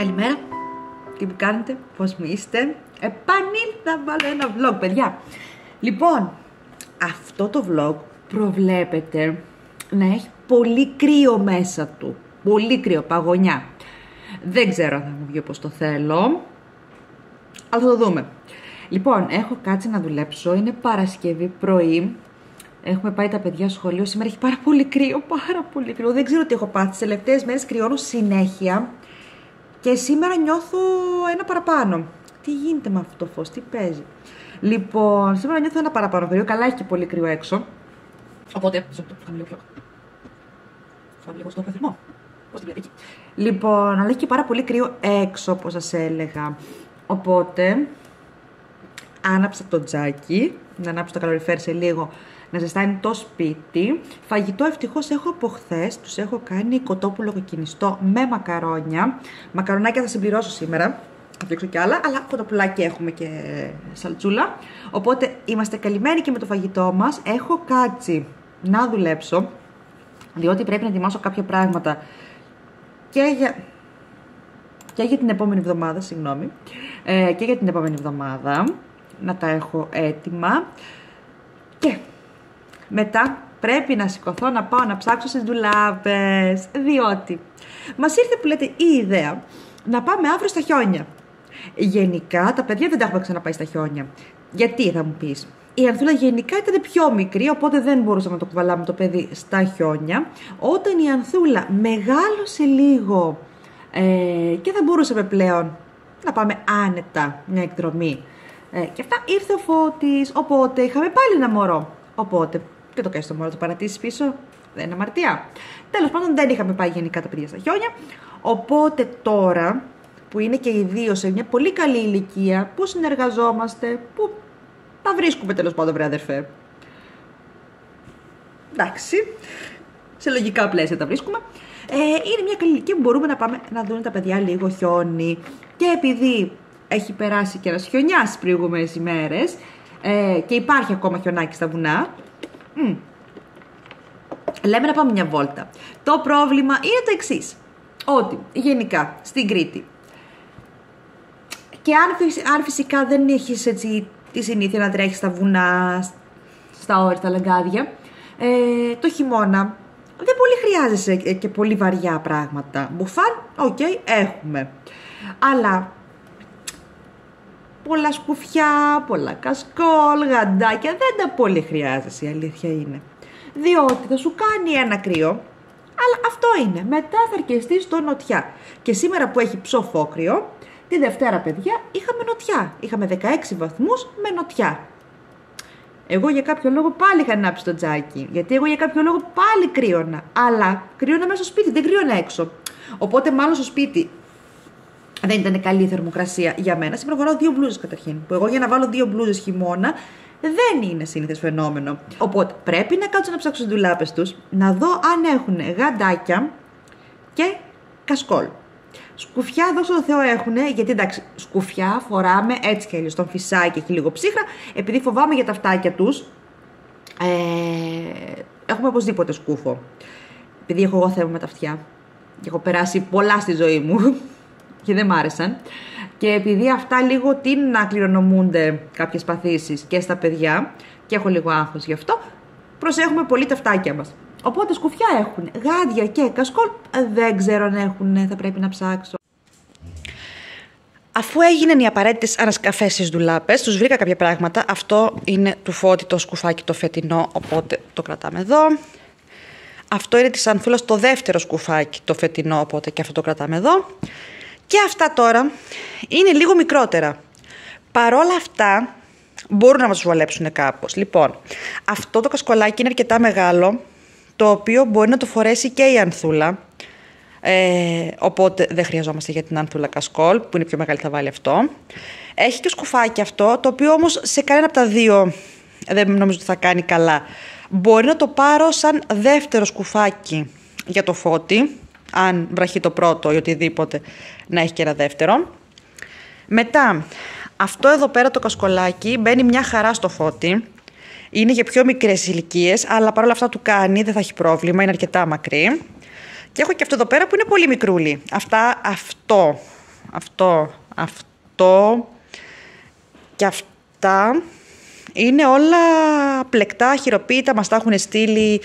Καλημέρα. Τι μου κάνετε, πώς μου είστε. Επανήλθα βάλω ένα vlog, παιδιά. Λοιπόν, αυτό το vlog προβλέπεται να έχει πολύ κρύο μέσα του. Πολύ κρύο, παγωνιά. Δεν ξέρω αν θα μου βγει όπως το θέλω. Αλλά θα το δούμε. Λοιπόν, έχω κάτσει να δουλέψω. Είναι Παρασκευή πρωί. Έχουμε πάει τα παιδιά σχολείο. Σήμερα έχει πάρα πολύ κρύο. Πάρα πολύ κρύο. Δεν ξέρω τι έχω πάθει. Τις τελευταίες μέρες κρυώνω συνέχεια. Και σήμερα νιώθω ένα παραπάνω. Τι γίνεται με αυτό το φως, τι παίζει. Λοιπόν, σήμερα νιώθω ένα παραπάνω κρύο. Καλά, έχει και πολύ κρύο έξω. Οπότε. Φάμε λίγο πιο. Φάμε λίγο στο καθισμό. Πώς την εκεί. Λοιπόν, αλλά έχει και πάρα πολύ κρύο έξω, όπως σας έλεγα. Οπότε, άναψα το τζάκι, να ανάψω το καλοριφέρ σε λίγο, να ζεστάνει το σπίτι. Φαγητό ευτυχώς έχω από χθες. τους έχω κάνει κοτόπουλο κοκκινιστό με μακαρόνια. Μακαρονάκια θα συμπληρώσω σήμερα, θα φτιάξω κι άλλα, αλλά κοτοπουλάκι έχουμε και σαλτσούλα. Οπότε είμαστε καλυμμένοι και με το φαγητό μας. Έχω κάτσει να δουλέψω, διότι πρέπει να ετοιμάσω κάποια πράγματα και για, και για την επόμενη εβδομάδα, συγγνώμη, ε, και για την επόμενη εβδομάδα να τα έχω έτοιμα και μετά πρέπει να σηκωθώ να πάω να ψάξω στις ντουλάπες, διότι μας ήρθε που λέτε η ιδέα να πάμε αύριο στα χιόνια. Γενικά τα παιδιά δεν τα έχουμε ξαναπάει στα χιόνια. Γιατί θα μου πεις; Η Ανθούλα γενικά ήταν πιο μικρή, οπότε δεν μπορούσαμε να το κουβαλάμε το παιδί στα χιόνια. Όταν η Ανθούλα μεγάλωσε λίγο ε, και δεν μπορούσαμε πλέον να πάμε άνετα μια εκδρομή. Ε, και αυτά ήρθε ο Φώτης, οπότε είχαμε πάλι ένα μωρό. Οπότε, τι το κάνει το μωρό, το παρατήσεις πίσω, δεν είναι αμαρτία. Τέλος πάντων, δεν είχαμε πάει γενικά τα παιδιά στα χιόνια. Οπότε τώρα, που είναι και οι δύο σε μια πολύ καλή ηλικία, που συνεργαζόμαστε, που τα βρίσκουμε τέλος πάντων, βρε αδερφέ. Εντάξει, σε λογικά πλαίσια τα βρίσκουμε. Ε, είναι μια καλή ηλικία που μπορούμε να πάμε να δουν τα παιδιά λίγο χιόνι. Και επειδή έχει περάσει και ένα χιονιάς στι προηγούμενες ημέρες ε, και υπάρχει ακόμα χιονάκι στα βουνά. Μ, λέμε να πάμε μια βόλτα. Το πρόβλημα είναι το εξής. Ότι γενικά στην Κρήτη και αν, αν φυσικά δεν έχεις έτσι τη συνήθεια να τρέχεις στα βουνά, στα όρια, στα λαγκάδια, ε, το χειμώνα δεν πολύ χρειάζεσαι και πολύ βαριά πράγματα. Μπουφάν, ok, okay, έχουμε. Αλλά πολλά σκουφιά, πολλά κασκόλ, γαντάκια, δεν τα πολύ χρειάζεσαι, η αλήθεια είναι. Διότι θα σου κάνει ένα κρύο, αλλά αυτό είναι. Μετά θα αρκεστεί στο νοτιά. Και σήμερα που έχει ψοφόκριο, τη Δευτέρα, παιδιά, είχαμε νοτιά. Είχαμε 16 βαθμούς με νοτιά. Εγώ για κάποιο λόγο πάλι είχα ανάψει το τζάκι. Γιατί εγώ για κάποιο λόγο πάλι κρύωνα. Αλλά κρύωνα μέσα στο σπίτι, δεν κρύωνα έξω. Οπότε μάλλον στο σπίτι δεν ήταν καλή η θερμοκρασία για μένα. Σήμερα φοράω δύο μπλούζες καταρχήν. Που εγώ για να βάλω δύο μπλούζες χειμώνα δεν είναι σύνηθες φαινόμενο. Οπότε πρέπει να κάτσω να ψάξω τις ντουλάπες τους, να δω αν έχουν γαντάκια και κασκόλ. Σκουφιά, δώσω το Θεό έχουν, γιατί εντάξει, σκουφιά φοράμε έτσι και αλλιώς. Τον φυσάει και έχει λίγο ψύχρα. Επειδή φοβάμαι για τα φτάκια τους, ε, έχουμε οπωσδήποτε σκούφο. Επειδή έχω εγώ θέμα με τα αυτιά και έχω περάσει πολλά στη ζωή μου και δεν μ' άρεσαν. Και επειδή αυτά λίγο τι να κληρονομούνται κάποιες παθήσεις και στα παιδιά και έχω λίγο άγχος γι' αυτό, προσέχουμε πολύ τα φτάκια μας. Οπότε σκουφιά έχουν, γάντια και κασκόλ δεν ξέρω αν έχουν, θα πρέπει να ψάξω. Αφού έγιναν οι απαραίτητες ανασκαφές στις ντουλάπες, τους βρήκα κάποια πράγματα. Αυτό είναι του φώτη το σκουφάκι το φετινό, οπότε το κρατάμε εδώ. Αυτό είναι της Ανθούλας το δεύτερο σκουφάκι το φετινό, οπότε και αυτό το κρατάμε εδώ. Και αυτά τώρα είναι λίγο μικρότερα. Παρόλα αυτά μπορούν να μας βολέψουν κάπως. Λοιπόν, αυτό το κασκολάκι είναι αρκετά μεγάλο, το οποίο μπορεί να το φορέσει και η Ανθούλα. Ε, οπότε δεν χρειαζόμαστε για την Ανθούλα κασκόλ, που είναι πιο μεγάλη θα βάλει αυτό. Έχει και σκουφάκι αυτό, το οποίο όμως σε κανένα από τα δύο δεν νομίζω ότι θα κάνει καλά. Μπορεί να το πάρω σαν δεύτερο σκουφάκι για το φώτι, αν βραχεί το πρώτο ή οτιδήποτε, να έχει και ένα δεύτερο. Μετά, αυτό εδώ πέρα το κασκολάκι μπαίνει μια χαρά στο φώτι. Είναι για πιο μικρές ηλικίες, αλλά παρόλα αυτά του κάνει, δεν θα έχει πρόβλημα, είναι αρκετά μακρύ. Και έχω και αυτό εδώ πέρα που είναι πολύ μικρούλι. Αυτά, αυτό αυτό, αυτό και αυτά είναι όλα πλεκτά, χειροποίητα, μας τα έχουν στείλει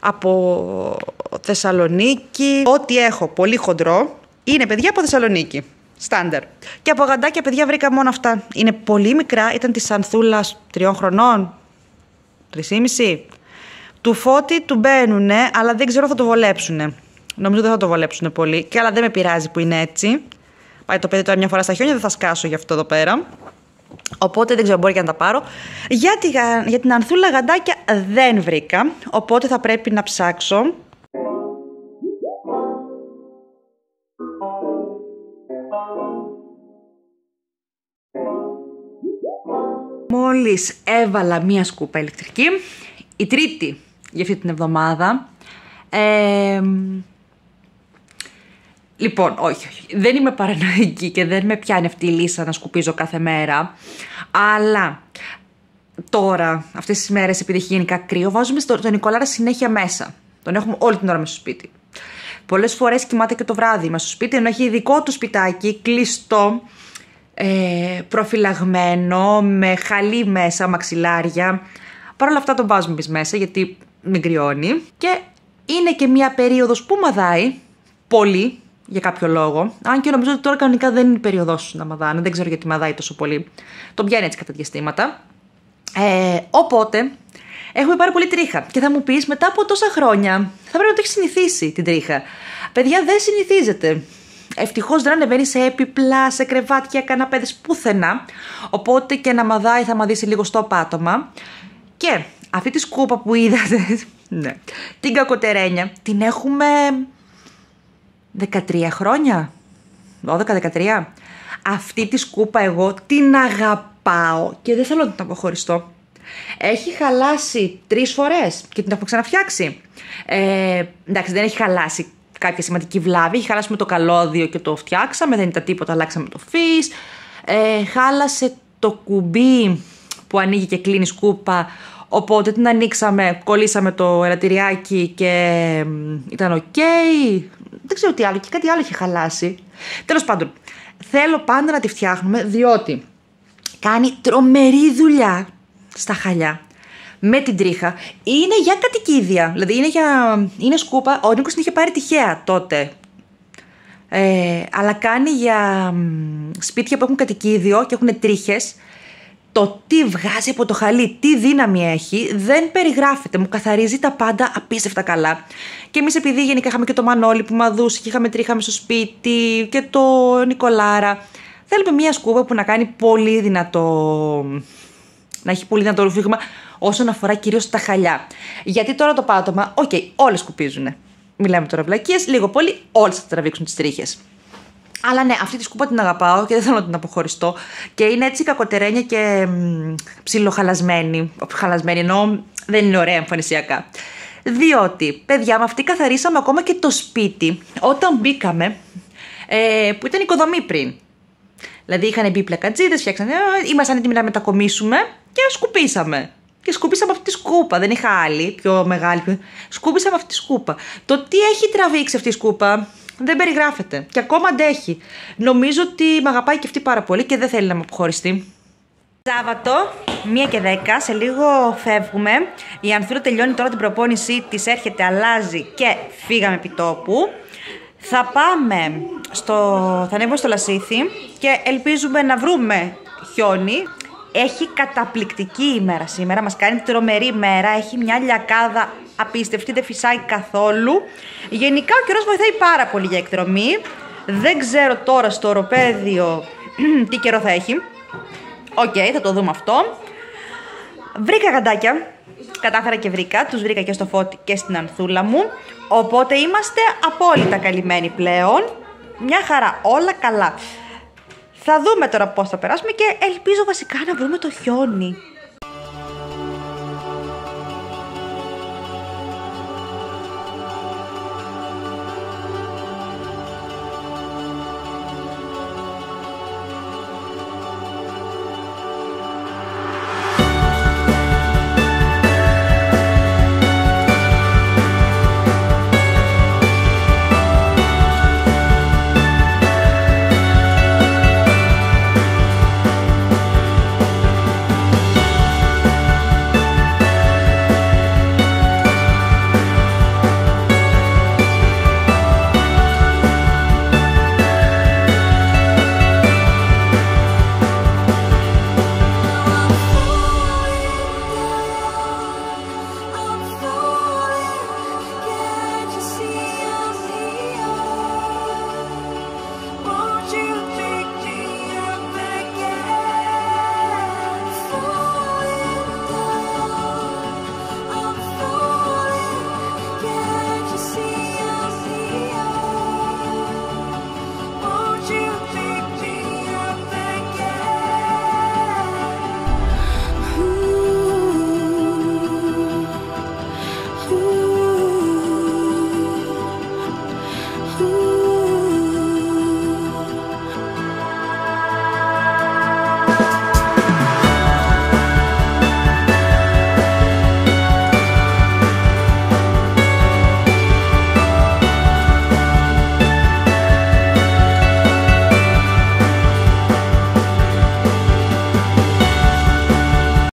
από Θεσσαλονίκη. Ό,τι έχω, πολύ χοντρό, είναι παιδιά από Θεσσαλονίκη. Στάντερ. Και από γαντάκια, παιδιά, βρήκα μόνο αυτά. Είναι πολύ μικρά, ήταν της Ανθούλας τριών χρονών. Τρισήμιση. Του φώτη του μπαίνουνε, αλλά δεν ξέρω θα το βολέψουνε. Νομίζω δεν θα το βολέψουν πολύ. Και αλλά δεν με πειράζει που είναι έτσι. Πάει το παιδί τώρα μια φορά στα χιόνια, δεν θα σκάσω γι' αυτό εδώ πέρα. Οπότε δεν ξέρω, μπορεί και να τα πάρω. Για, τη, για την ανθούλα γαντάκια δεν βρήκα. Οπότε θα πρέπει να ψάξω. Μόλις έβαλα μία σκούπα ηλεκτρική, η τρίτη για αυτή την εβδομάδα. Ε, Λοιπόν, όχι, όχι. Δεν είμαι παρανοϊκή και δεν με πιάνει αυτή η λύσα να σκουπίζω κάθε μέρα. Αλλά τώρα, αυτές τις μέρες, επειδή έχει γενικά κρύο, βάζουμε τον Νικολάρα συνέχεια μέσα. Τον έχουμε όλη την ώρα μέσα στο σπίτι. Πολλές φορές κοιμάται και το βράδυ μέσα στο σπίτι, ενώ έχει ειδικό του σπιτάκι, κλειστό, ε, προφυλαγμένο, με χαλί μέσα, μαξιλάρια. Παρ' όλα αυτά τον βάζουμε εμείς μέσα, γιατί μην κρυώνει. Και είναι και μια περίοδος που μαδάει πολύ, για κάποιο λόγο. Αν και νομίζω ότι τώρα κανονικά δεν είναι περίοδο να μαδάνε, δεν ξέρω γιατί μαδάει τόσο πολύ. Τον πιάνει έτσι κατά διαστήματα. Ε, οπότε έχουμε πάρει πολύ τρίχα. Και θα μου πεις μετά από τόσα χρόνια θα πρέπει να το έχεις συνηθίσει την τρίχα. Παιδιά, δεν συνηθίζεται. Ευτυχώς δεν ανεβαίνει σε έπιπλα, σε κρεβάτια, καναπέδες πουθενά. Οπότε και να μαδάει θα μαδίσει λίγο στο πάτωμα. Και αυτή τη σκούπα που είδατε, ναι, την κακοτερένια, την έχουμε 13 χρόνια. 12-13. Αυτή τη σκούπα εγώ την αγαπάω και δεν θέλω να την αποχωριστώ. Έχει χαλάσει τρεις φορές και την έχουμε ξαναφτιάξει. Ε, εντάξει, δεν έχει χαλάσει κάποια σημαντική βλάβη. Έχει χαλάσει με το καλώδιο και το φτιάξαμε. Δεν ήταν τίποτα, αλλάξαμε το φύς. Ε, χάλασε το κουμπί που ανοίγει και κλείνει η σκούπα. Οπότε την ανοίξαμε, κολλήσαμε το ελατηριάκι και ήταν οκ δεν ξέρω τι άλλο και κάτι άλλο είχε χαλάσει. Τέλος πάντων, θέλω πάντα να τη φτιάχνουμε διότι κάνει τρομερή δουλειά στα χαλιά με την τρίχα. Είναι για κατοικίδια, δηλαδή είναι, για, είναι σκούπα. Ο Νίκος την είχε πάρει τυχαία τότε. Ε, αλλά κάνει για σπίτια που έχουν κατοικίδιο και έχουν τρίχες το τι βγάζει από το χαλί, τι δύναμη έχει, δεν περιγράφεται. Μου καθαρίζει τα πάντα απίστευτα καλά. Και εμείς, επειδή γενικά είχαμε και το Μανώλη που μαδούσε και είχαμε τρίχα μες στο σπίτι και το Νικολάρα, θέλουμε μια σκούπα που να κάνει πολύ δυνατό. Να έχει πολύ δυνατό ρούφηγμα όσον αφορά κυρίως τα χαλιά. Γιατί τώρα το πάτωμα, ok, okay, όλες σκουπίζουν. Μιλάμε τώρα βλακίες, λίγο πολύ, όλες θα τραβήξουν τις τρίχες. Αλλά ναι, αυτή τη σκούπα την αγαπάω και δεν θέλω να την αποχωριστώ. Και είναι έτσι κακοτερένια και ψιλοχαλασμένη. Χαλασμένη ενώ δεν είναι ωραία εμφανισιακά. Διότι, παιδιά, με αυτή καθαρίσαμε ακόμα και το σπίτι όταν μπήκαμε, ε, που ήταν οικοδομή πριν. Δηλαδή είχαν μπει πλακατζίδες, φτιάξανε, ήμασταν έτοιμοι να μετακομίσουμε και σκουπίσαμε. Και σκούπισα αυτή τη σκούπα. Δεν είχα άλλη, πιο μεγάλη. Σκούπισα με αυτή τη σκούπα. Το τι έχει τραβήξει αυτή η σκούπα; Δεν περιγράφεται. Και ακόμα αντέχει. Νομίζω ότι με αγαπάει και αυτή πάρα πολύ και δεν θέλει να με αποχωριστεί. Σάββατο, 1 και 10, σε λίγο φεύγουμε. Η Ανθούρα τελειώνει τώρα την προπόνησή της, έρχεται, αλλάζει και φύγαμε επί τόπου. Θα πάμε στο. θα ανέβουμε στο Λασίθι και ελπίζουμε να βρούμε χιόνι. Έχει καταπληκτική ημέρα σήμερα, μας κάνει τρομερή μέρα, έχει μια λιακάδα απίστευτη, δεν φυσάει καθόλου. Γενικά ο καιρός βοηθάει πάρα πολύ για εκδρομή. Δεν ξέρω τώρα στο οροπέδιο τι καιρό θα έχει. Οκ, θα το δούμε αυτό. Βρήκα γαντάκια. Κατάφερα και βρήκα. Τους βρήκα και στο Φώτη και στην Ανθούλα μου. Οπότε είμαστε απόλυτα καλυμμένοι πλέον. Μια χαρά. Όλα καλά. Θα δούμε τώρα πώς θα περάσουμε και ελπίζω βασικά να βρούμε το χιόνι.